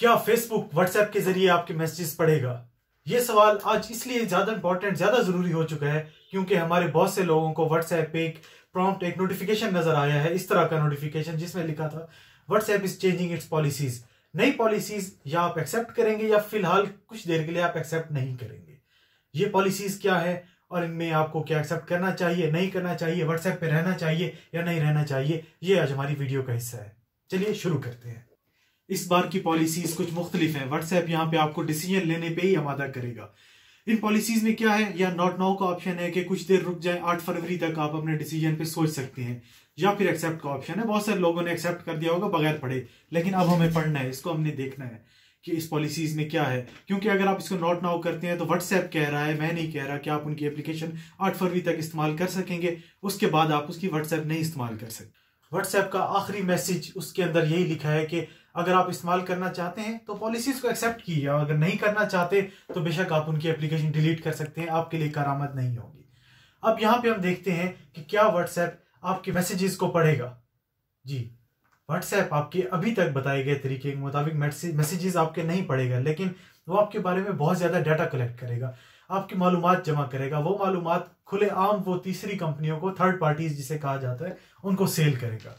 क्या Facebook WhatsApp के ज़रिए आपके मैसेजेस पढ़ेगा? ये सवाल आज इसलिए ज़्यादा इंपॉर्टेंट ज़्यादा ज़रूरी हो चुका है क्योंकि हमारे बहुत से लोगों को व्हाट्सएप पे एक प्रॉम्प्ट एक नोटिफिकेशन नज़र आया है, इस तरह का नोटिफिकेशन जिसमें लिखा था WhatsApp is changing its policies नई पॉलिसीज़ या आप एक्सेप्ट करेंगे या फ़िलहाल कुछ देर के लिए आप एक्सेप्ट नहीं करेंगे। ये पॉलिसीज़ क्या है? और इनमें आपको क्या एक्सेप्ट करना चाहिए, नहीं करना चाहिए व्हाट्सएप पे रहना चाहिए या नहीं रहना चाहिए, ये आज हमारी वीडियो का हिस्सा है। चलिए शुरू करते हैं। इस बार की पॉलिसीज़ कुछ मुख्तलिफ़ हैं। व्हाट्सएप यहाँ पे आपको डिसीज़न लेने पे ही आमादा करेगा। इन पॉलिसीज़ में क्या है? या नॉट नाउ का ऑप्शन है कि कुछ देर रुक जाए, आठ फरवरी तक आप अपने डिसीज़न पे सोच सकते हैं। या फिर एक्सेप्ट का ऑप्शन है। बहुत सारे लोगों ने एक्सेप्ट कर दिया होगा, बगैर पढ़े। लेकिन अब हमें पढ़ना है, इसको हमने देखना है कि इस पॉलिसीज़ में क्या है। क्योंकि अगर आप इसको नॉट नाउ करते हैं तो व्हाट्सएप कह रहा है, मैं नहीं कह रहा कि आप उनकी एप्लीकेशन आठ फरवरी तक इस्तेमाल कर सकेंगे। उसके बाद आप उसकी व्हाट्सएप नहीं इस्तेमाल कर सकते। व्हाट्सएप का आखिरी मैसेज उसके अंदर यही लिखा है कि अगर आप इस्तेमाल करना चाहते हैं तो पॉलिसीज़ को एक्सेप्ट कीजिए। अगर नहीं करना चाहते तो बेशक आप उनकी एप्लीकेशन डिलीट कर सकते हैं। आपके लिए करामत नहीं होगी। अब यहाँ पे हम देखते हैं कि क्या व्हाट्सएप आपके मैसेजेस को पढ़ेगा। जी व्हाट्सएप आपके अभी तक बताए गए तरीके के मुताबिक मैसेजेस आपके नहीं पढ़ेगा, लेकिन वो आपके बारे में बहुत ज़्यादा डाटा कलेक्ट करेगा। आपकी मालूम जमा करेगा। वो मालूम खुले आम वो तीसरी कंपनियों को थर्ड पार्टीज़ जिसे कहा जाता है, उनको सेल करेगा।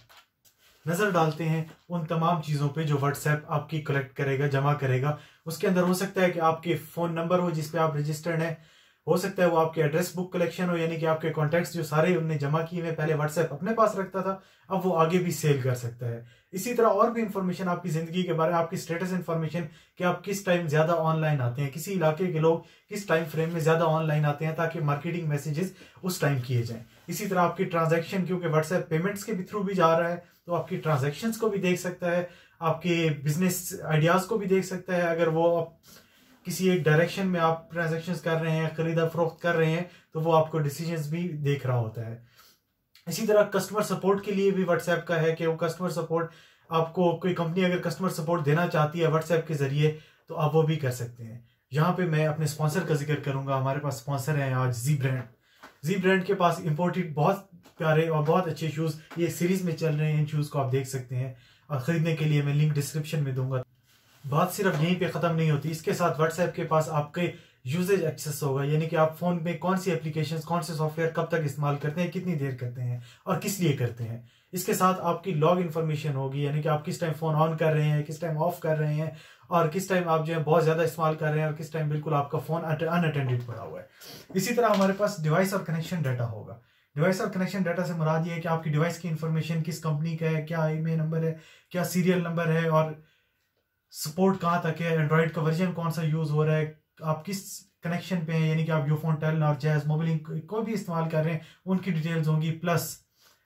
नज़र डालते हैं उन तमाम चीज़ों पे जो व्हाट्सएप आपकी कलेक्ट करेगा, जमा करेगा। उसके अंदर हो सकता है कि आपके फ़ोन नंबर हो जिस पे आप रजिस्टर्ड हैं। हो सकता है वो आपके एड्रेस बुक कलेक्शन हो, यानी कि आपके कॉन्टैक्ट्स जो सारे उनने जमा किए हुए, पहले व्हाट्सएप अपने पास रखता था, अब वो आगे भी सेल कर सकता है। इसी तरह और भी इंफॉर्मेशन आपकी ज़िंदगी के बारे में, आपकी स्टेटस इंफॉर्मेशन कि आप किस टाइम ज़्यादा ऑनलाइन आते हैं, किसी इलाके के लोग किस टाइम फ्रेम में ज़्यादा ऑनलाइन आते हैं, ताकि मार्केटिंग मैसेजेस उस टाइम किए जाएँ। इसी तरह आपकी ट्रांजेक्शन क्योंकि व्हाट्सएप पेमेंट्स के थ्रू भी जा रहा है तो आपकी ट्रांजेक्शन को भी देख सकता है, आपके बिज़नेस आइडियाज़ को भी देख सकता है, अगर वो आप किसी एक डायरेक्शन में आप ट्रांजेक्शन कर रहे हैं, खरीदा फरोख्त कर रहे हैं तो वो आपको डिसीज़न भी देख रहा होता है। इसी तरह कस्टमर सपोर्ट के लिए भी व्हाट्सएप का है कि वो कस्टमर सपोर्ट आपको कोई कंपनी अगर कस्टमर सपोर्ट देना चाहती है व्हाट्सएप के ज़रिए तो आप वो भी कर सकते हैं। यहाँ पे मैं अपने स्पॉन्सर का ज़िक्र करूँगा। हमारे पास स्पॉन्सर है आज जी ब्रांड जी ब्रांड के पास इम्पोर्टेड बहुत प्यारे और बहुत अच्छे शूज़ ये सीरीज़ में चल रहे हैं। इन शूज़ को आप देख सकते हैं। और ख़रीदने के लिए मैं लिंक डिस्क्रिप्शन में दूँगा। बात सिर्फ़ यहीं पे ख़त्म नहीं होती, इसके साथ व्हाट्सएप के पास आपके यूजेज एक्सेस होगा, यानी कि आप फ़ोन में कौन सी एप्लीकेशन कौन से सॉफ्टवेयर कब तक इस्तेमाल करते हैं, कितनी देर करते हैं और किस लिए करते हैं। इसके साथ आपकी लॉग इन्फॉर्मेशन होगी, यानी कि आप किस टाइम फ़ोन ऑन कर रहे हैं, किस टाइम ऑफ़ कर रहे हैं और किस टाइम आप जो है बहुत ज़्यादा इस्तेमाल कर रहे हैं और किस टाइम बिल्कुल आपका फ़ोन अनअटेंडेड पड़ा हुआ है। इसी तरह हमारे पास डिवाइस और कनेक्शन डाटा होगा। डिवाइस और कनेक्शन डाटा से मुराद ये है कि आपकी डिवाइस की इन्फॉर्मेशन किस कंपनी का है, क्या ई नंबर है, क्या सीरियल नंबर है और सपोर्ट कहाँ तक है? एंड्रॉयड का वर्जन कौन सा यूज़ हो रहा है? आप किस कनेक्शन पे हैं? यानी कि आप यो फ़ोन टेल और जैज मोबाइल कोई भी इस्तेमाल कर रहे हैं, उनकी डिटेल्स होंगी। प्लस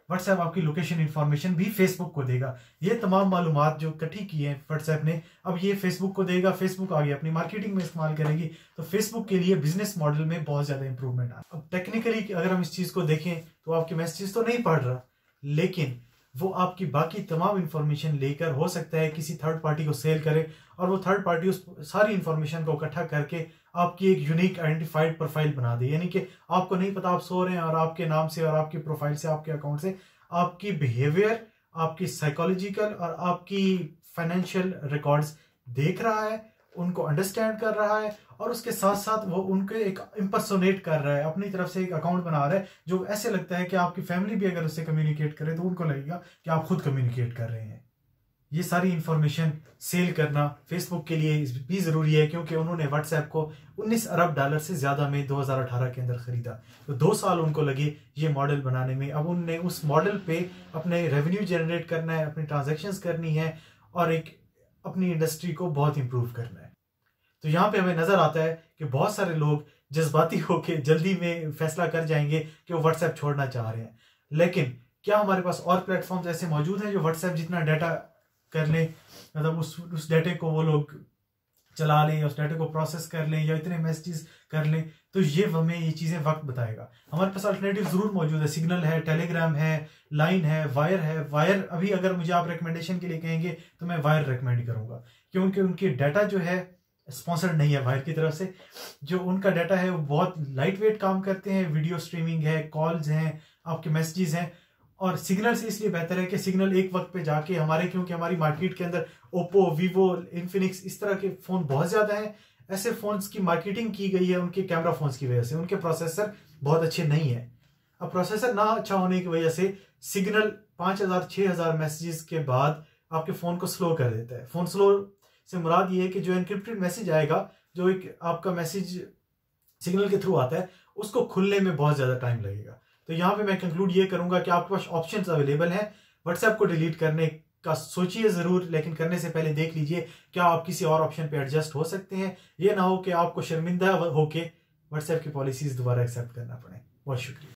व्हाट्सएप आपकी लोकेशन इन्फॉर्मेशन भी फेसबुक को देगा। ये तमाम मालूम जो इकट्ठी की है व्हाट्सएप ने, अब ये फेसबुक को देगा। फेसबुक आगे अपनी मार्केटिंग में इस्तेमाल करेगी। तो फेसबुक के लिए बिज़नेस मॉडल में बहुत ज़्यादा इंप्रूवमेंट आ अब टेक्निकली अगर हम इस चीज़ को देखें तो आपके मैसेज तो नहीं पढ़ रहा। लेकिन वो आपकी बाकी तमाम इन्फॉर्मेशन लेकर हो सकता है किसी थर्ड पार्टी को सेल करे और वो थर्ड पार्टी उस सारी इंफॉर्मेशन को इकट्ठा करके आपकी एक यूनिक आइडेंटिफाइड प्रोफ़ाइल बना दे। यानी कि आपको नहीं पता आप सो रहे हैं और आपके नाम से और आपकी प्रोफ़ाइल से, आपके अकाउंट से आपकी बिहेवियर आपकी साइकोलॉजिकल और आपकी फाइनेंशियल रिकॉर्ड्स देख रहा है। उनको अंडरस्टैंड कर रहा है और उसके साथ साथ वो उनके एक इम्पर्सोनेट कर रहा है, अपनी तरफ़ से एक अकाउंट बना रहा है, जो ऐसे लगता है कि आपकी फैमिली भी अगर उससे कम्युनिकेट करे तो उनको लगेगा कि आप खुद कम्युनिकेट कर रहे हैं। ये सारी इंफॉर्मेशन सेल करना फेसबुक के लिए भी ज़रूरी है क्योंकि उन्होंने व्हाट्सएप को 19 अरब डॉलर से ज़्यादा में 2018 के अंदर ख़रीदा। तो दो साल उनको लगे ये मॉडल बनाने में। अब उनने उस मॉडल पे अपने रेवेन्यू जनरेट करना है, अपनी ट्रांजेक्शन्स करनी है और एक अपनी इंडस्ट्री को बहुत इंप्रूव करना है। तो यहाँ पे हमें नज़र आता है कि बहुत सारे लोग जज्बाती होकर जल्दी में फैसला कर जाएँगे कि वो व्हाट्सएप छोड़ना चाह रहे हैं। लेकिन क्या हमारे पास और प्लेटफॉर्म्स ऐसे मौजूद हैं जो व्हाट्सएप जितना डाटा कर लें मतलब उस उस डाटे को वो लोग चला लें, उस डाटे को प्रोसेस कर लें या इतने मैसेजेस कर लें तो ये हमें ये चीज़ें वक्त बताएगा। हमारे पास अल्टरनेटिव ज़रूर मौजूद है। सिग्नल है टेलीग्राम है लाइन है वायर है। वायर अभी अगर मुझे आप रिकमेंडेशन के लिए कहेंगे तो मैं वायर रिकमेंड करूँगा। क्योंकि उनके डाटा जो है स्पॉन्सर्ड नहीं है वायर की तरफ़ से। जो उनका डाटा है, वो बहुत लाइट वेट काम करते हैं। वीडियो स्ट्रीमिंग है कॉल्स हैं, आपके मैसेजेस हैं। और सिग्नल से इसलिए बेहतर है कि सिग्नल एक वक्त पे जाके हमारे, क्योंकि हमारी मार्केट के अंदर ओप्पो वीवो इन्फिनिक्स इस तरह के फ़ोन बहुत ज़्यादा हैं। ऐसे फोन्स की मार्केटिंग की गई है उनके कैमरा फोन्स की वजह से। उनके प्रोसेसर बहुत अच्छे नहीं है। अब प्रोसेसर ना अच्छा होने की वजह से सिग्नल पाँच हज़ार, छह हज़ार मैसेजेस के बाद आपके फ़ोन को स्लो कर देता है। फ़ोन स्लो से मुराद ये है कि जो एनक्रिप्टेड मैसेज आएगा, जो एक आपका मैसेज सिग्नल के थ्रू आता है, उसको खुलने में बहुत ज़्यादा टाइम लगेगा। तो यहाँ पे मैं कंक्लूड ये करूँगा कि आपके पास ऑप्शन अवेलेबल हैं। व्हाट्सएप को डिलीट करने का सोचिए ज़रूर, लेकिन करने से पहले देख लीजिए, क्या आप किसी और ऑप्शन पे एडजस्ट हो सकते हैं। ये ना हो कि आपको शर्मिंदा होके व्हाट्सएप की पॉलिसीज़ दोबारा एक्सेप्ट करना पड़े। बहुत शुक्रिया।